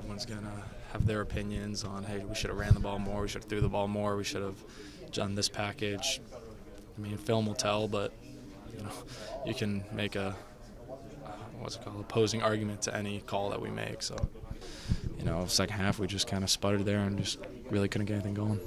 Everyone's gonna have their opinions on, hey, we should have ran the ball more, we should have threw the ball more, we should have done this package. I mean, film will tell, but you know, you can make a what's it called, opposing argument to any call that we make. So, you know, second half we just kind of sputtered there and just really couldn't get anything going.